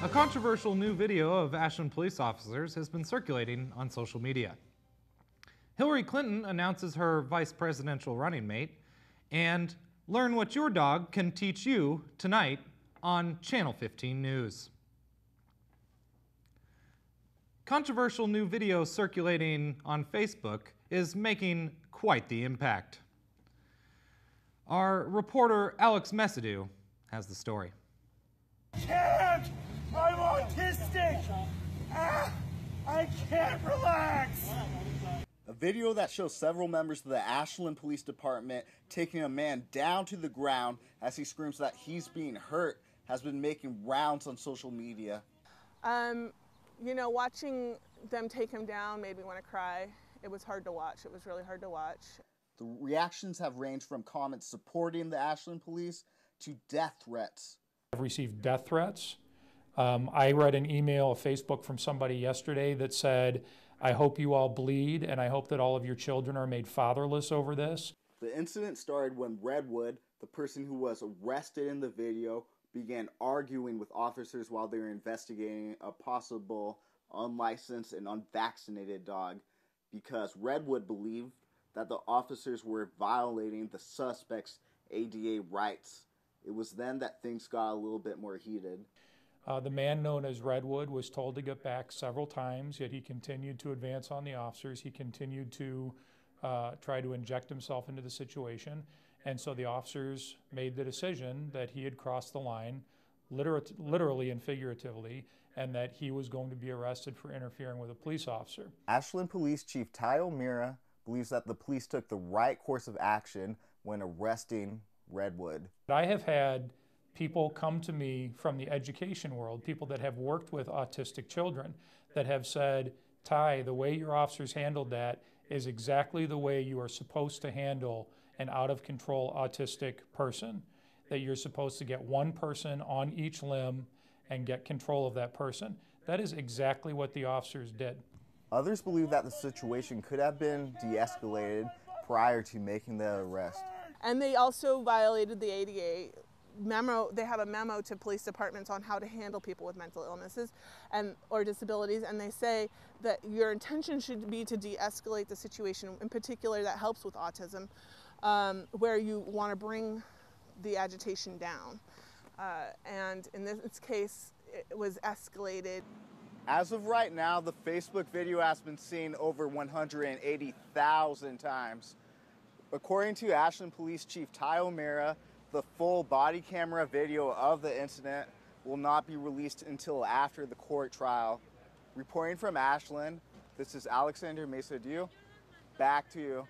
A controversial new video of Ashland police officers has been circulating on social media. Hillary Clinton announces her vice presidential running mate, and learn what your dog can teach you tonight on Channel 15 News. Controversial new video circulating on Facebook is making quite the impact. Our reporter Alex Mesadieu has the story. Can't! I'm autistic! Ah, I can't relax! A video that shows several members of the Ashland Police Department taking a man down to the ground as he screams that he's being hurt has been making rounds on social media. Um, you know, watching them take him down made me want to cry. It was hard to watch. It was really hard to watch. The reactions have ranged from comments supporting the Ashland police to death threats. I've received death threats. Um, I read an email, a Facebook from somebody yesterday that said, I hope you all bleed and I hope that all of your children are made fatherless over this. The incident started when Redwood, the person who was arrested in the video, began arguing with officers while they were investigating a possible unlicensed and unvaccinated dog because Redwood believed that the officers were violating the suspect's ADA rights. It was then that things got a little bit more heated. Uh, the man known as Redwood was told to get back several times, yet he continued to advance on the officers. He continued to uh, try to inject himself into the situation. And so the officers made the decision that he had crossed the line, liter- literally and figuratively, and that he was going to be arrested for interfering with a police officer. Ashland Police Chief Tighe O'Meara believes that the police took the right course of action when arresting Redwood. I have had people come to me from the education world, people that have worked with autistic children, that have said, Tighe, the way your officers handled that is exactly the way you are supposed to handle an out of control autistic person. That you're supposed to get one person on each limb and get control of that person. That is exactly what the officers did. Others believe that the situation could have been de escalated prior to making the arrest. And they also violated the ADA memo they have a memo to police departments on how to handle people with mental illnesses and or disabilities and they say that your intention should be to de-escalate the situation in particular that helps with autism um, where you want to bring the agitation down. Uh, and in this case it was escalated. As of right now the facebook video has been seen over 180000 times. According to ashland police chief Tighe O'Meara the full body camera video of the incident will not be released until after the court trial. Reporting from Ashland, this is Alexander Mesadieu. Back to you.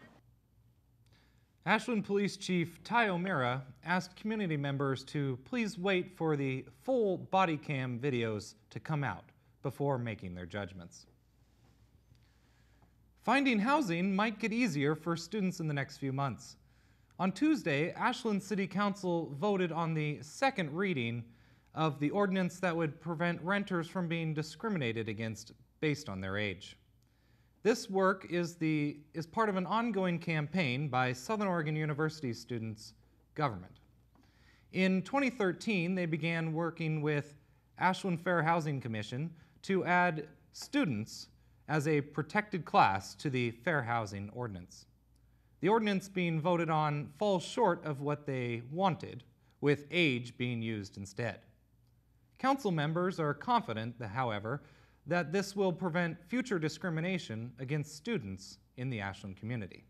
Ashland Police Chief Tighe O'Meara asked community members to please wait for the full body cam videos to come out before making their judgments. Finding housing might get easier for students in the next few months. On Tuesday, Ashland City Council voted on the second reading of the ordinance that would prevent renters from being discriminated against based on their age. This work is, the, is part of an ongoing campaign by Southern Oregon University students' government. In 2013, they began working with Ashland Fair Housing Commission to add students as a protected class to the Fair Housing Ordinance. The ordinance being voted on falls short of what they wanted, with age being used instead. Council members are confident, however, that this will prevent future discrimination against students in the Ashland community.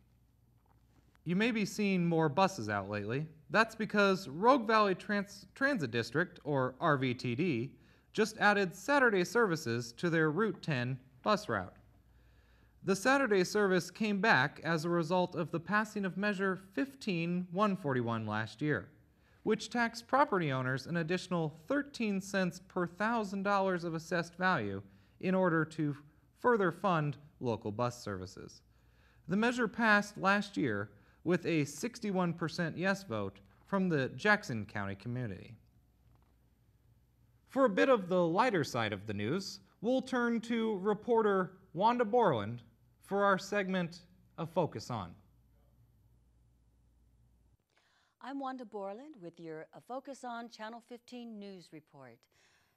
You may be seeing more buses out lately. That's because Rogue Valley Trans Transit District, or RVTD, just added Saturday services to their Route 10 bus route. The Saturday service came back as a result of the passing of Measure 15141 last year, which taxed property owners an additional 13 cents per thousand dollars of assessed value in order to further fund local bus services. The measure passed last year with a 61% yes vote from the Jackson County community. For a bit of the lighter side of the news, we'll turn to reporter Wanda Borland for our segment of Focus On. I'm Wanda Borland with your A Focus On Channel 15 News Report.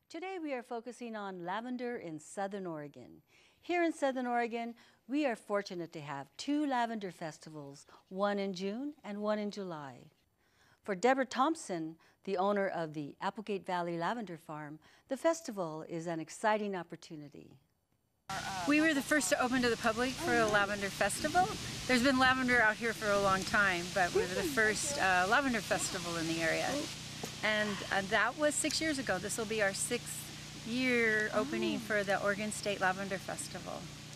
Today we are focusing on lavender in Southern Oregon. Here in Southern Oregon, we are fortunate to have two lavender festivals, one in June and one in July. For Deborah Thompson, the owner of the Applegate Valley Lavender Farm, the festival is an exciting opportunity. We were the first to open to the public for the Lavender Festival. There's been lavender out here for a long time, but we were the first uh, lavender festival in the area. And uh, that was six years ago. This will be our sixth year opening for the Oregon State Lavender Festival.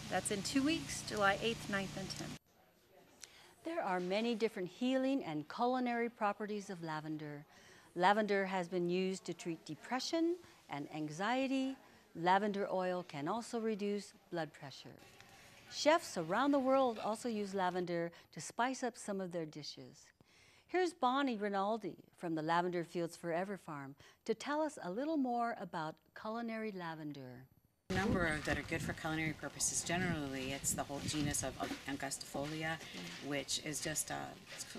That's in two weeks, July 8th, 9th, and 10th. There are many different healing and culinary properties of lavender. Lavender has been used to treat depression and anxiety. Lavender oil can also reduce blood pressure. Chefs around the world also use lavender to spice up some of their dishes. Here's Bonnie Rinaldi from the Lavender Fields Forever Farm to tell us a little more about culinary lavender. A number of that are good for culinary purposes. Generally, it's the whole genus of, of angustifolia, which is just a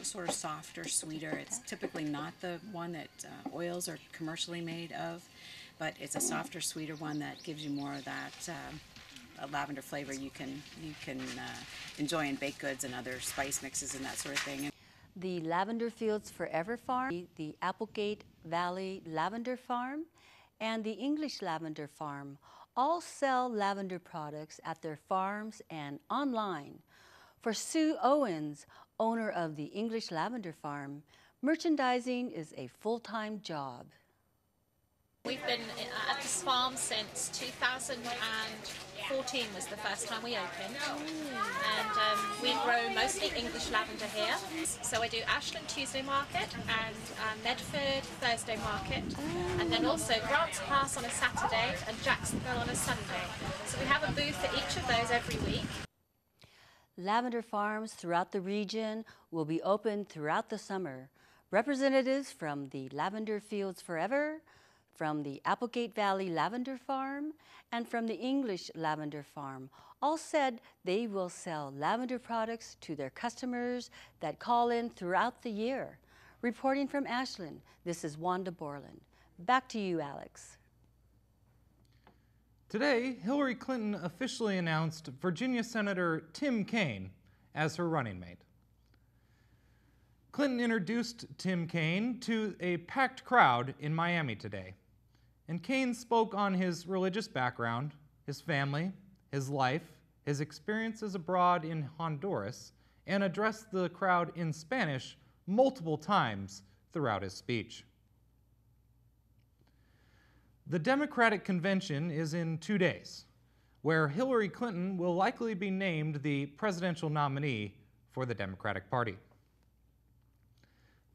sort of softer, sweeter. It's typically not the one that uh, oils are commercially made of, but it's a softer, sweeter one that gives you more of that uh, lavender flavor you can you can uh, enjoy in baked goods and other spice mixes and that sort of thing. The Lavender Fields Forever Farm, the Applegate Valley Lavender Farm, and the English Lavender Farm all sell lavender products at their farms and online. For Sue Owens, owner of the English Lavender Farm, merchandising is a full-time job. We've been at this farm since 2014 was the first time we opened. And um, we grow mostly English lavender here. So I do Ashland Tuesday Market and uh, Medford Thursday Market. And then also Grants Pass on a Saturday and Jacksonville on a Sunday. So we have a booth at each of those every week. Lavender farms throughout the region will be open throughout the summer. Representatives from the Lavender Fields Forever, from the Applegate Valley Lavender Farm and from the English Lavender Farm all said they will sell lavender products to their customers that call in throughout the year. Reporting from Ashland, this is Wanda Borland. Back to you, Alex. Today, Hillary Clinton officially announced Virginia Senator Tim Kaine as her running mate. Clinton introduced Tim Kaine to a packed crowd in Miami today and Kaine spoke on his religious background, his family, his life, his experiences abroad in Honduras, and addressed the crowd in Spanish multiple times throughout his speech. The Democratic Convention is in two days, where Hillary Clinton will likely be named the presidential nominee for the Democratic Party.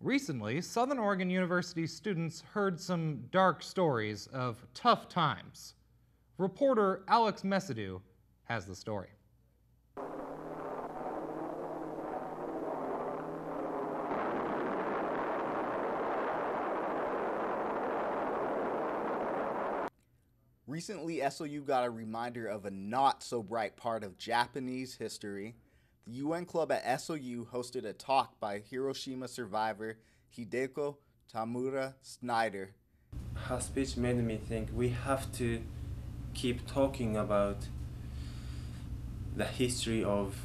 Recently, Southern Oregon University students heard some dark stories of tough times. Reporter Alex Mesadieu has the story. Recently, SOU got a reminder of a not so bright part of Japanese history the UN Club at SOU hosted a talk by Hiroshima survivor Hideko Tamura Snyder. Her speech made me think we have to keep talking about the history of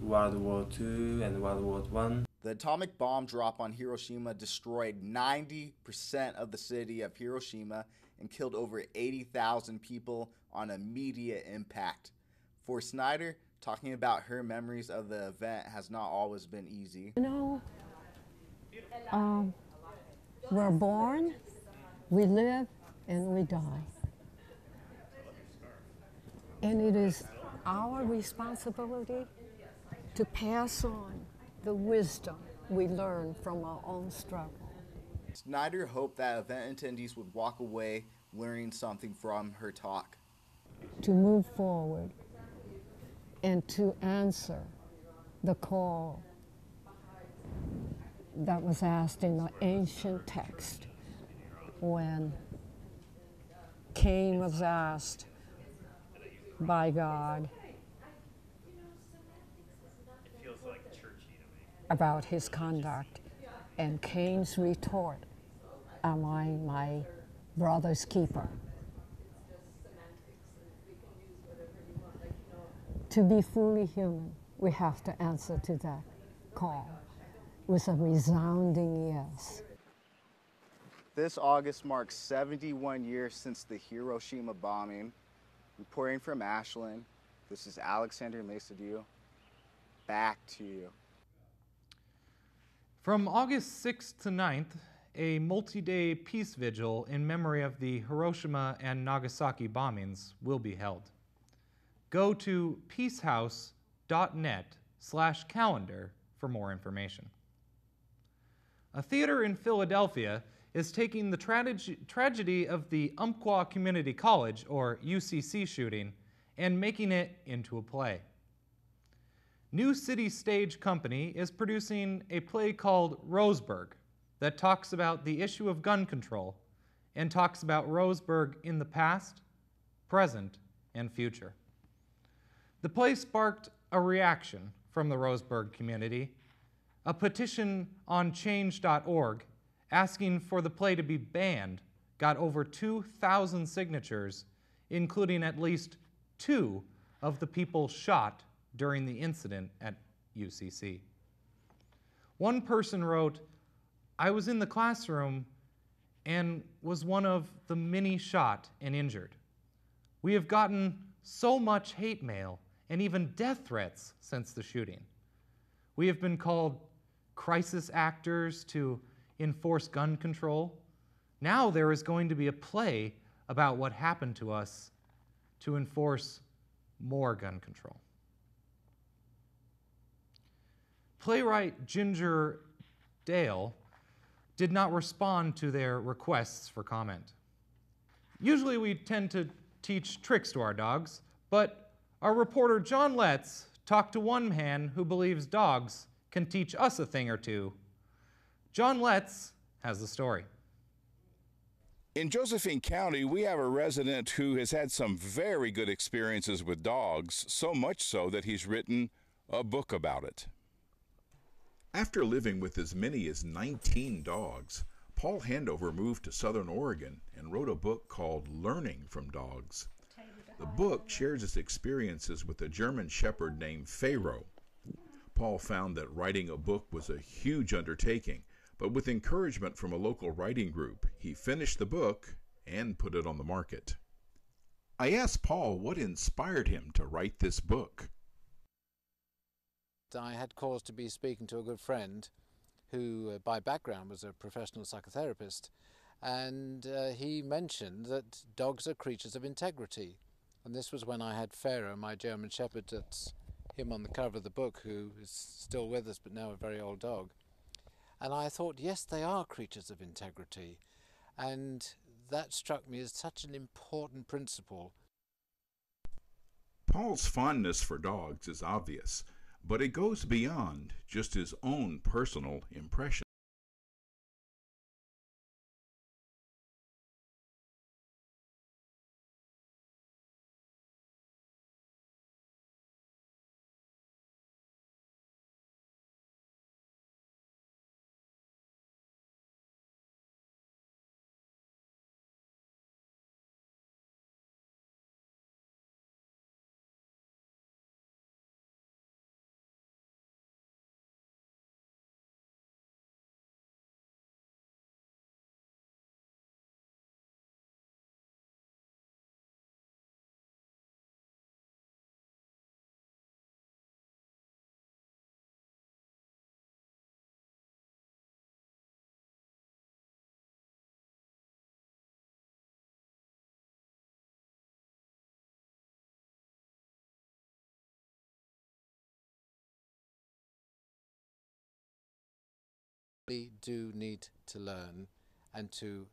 World War II and World War I. The atomic bomb drop on Hiroshima destroyed 90% of the city of Hiroshima and killed over 80,000 people on immediate impact. For Snyder, talking about her memories of the event has not always been easy. You know, um, we're born, we live, and we die. And it is our responsibility to pass on the wisdom we learn from our own struggle. Snyder hoped that event attendees would walk away learning something from her talk. To move forward and to answer the call that was asked in the ancient text when Cain was asked by God about his conduct. And Cain's retort, Am I my brother's keeper? To be fully human, we have to answer to that call with a resounding yes. This August marks 71 years since the Hiroshima bombing. Reporting from Ashland, this is Alexander Mesadieu. Back to you. From August 6th to 9th, a multi day peace vigil in memory of the Hiroshima and Nagasaki bombings will be held. Go to peacehouse.net slash calendar for more information. A theater in Philadelphia is taking the trage- tragedy of the Umpqua Community College, or UCC, shooting and making it into a play. New City Stage Company is producing a play called Roseburg that talks about the issue of gun control and talks about Roseburg in the past, present, and future. The play sparked a reaction from the Roseburg community, a petition on change.org asking for the play to be banned got over 2,000 signatures, including at least two of the people shot during the incident at UCC. One person wrote, I was in the classroom and was one of the many shot and injured. We have gotten so much hate mail and even death threats since the shooting. We have been called crisis actors to enforce gun control. Now there is going to be a play about what happened to us to enforce more gun control. Playwright Ginger Dale did not respond to their requests for comment. Usually we tend to teach tricks to our dogs, but our reporter John Letts talked to one man who believes dogs can teach us a thing or two. John Letts has the story. In Josephine County, we have a resident who has had some very good experiences with dogs, so much so that he's written a book about it. After living with as many as 19 dogs, Paul Handover moved to Southern Oregon and wrote a book called Learning from Dogs. The book shares his experiences with a German shepherd named Pharaoh. Paul found that writing a book was a huge undertaking, but with encouragement from a local writing group, he finished the book and put it on the market. I asked Paul what inspired him to write this book. I had cause to be speaking to a good friend who, uh, by background, was a professional psychotherapist, and uh, he mentioned that dogs are creatures of integrity. And this was when I had Pharaoh, my German Shepherd, that's him on the cover of the book, who is still with us but now a very old dog. And I thought, yes, they are creatures of integrity. And that struck me as such an important principle. Paul's fondness for dogs is obvious, but it goes beyond just his own personal impression. We do need to learn and to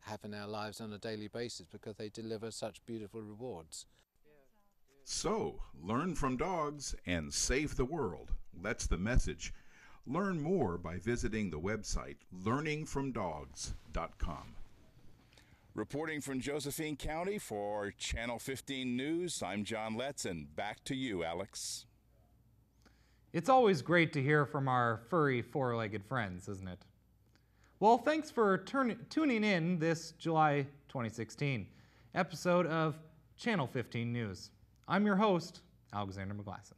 have in our lives on a daily basis because they deliver such beautiful rewards. So, learn from dogs and save the world. That's the message. Learn more by visiting the website learningfromdogs.com. Reporting from Josephine County for Channel 15 News, I'm John Letts, and back to you, Alex. It's always great to hear from our furry four legged friends, isn't it? Well, thanks for tuning in this July 2016 episode of Channel 15 News. I'm your host, Alexander McGlasson.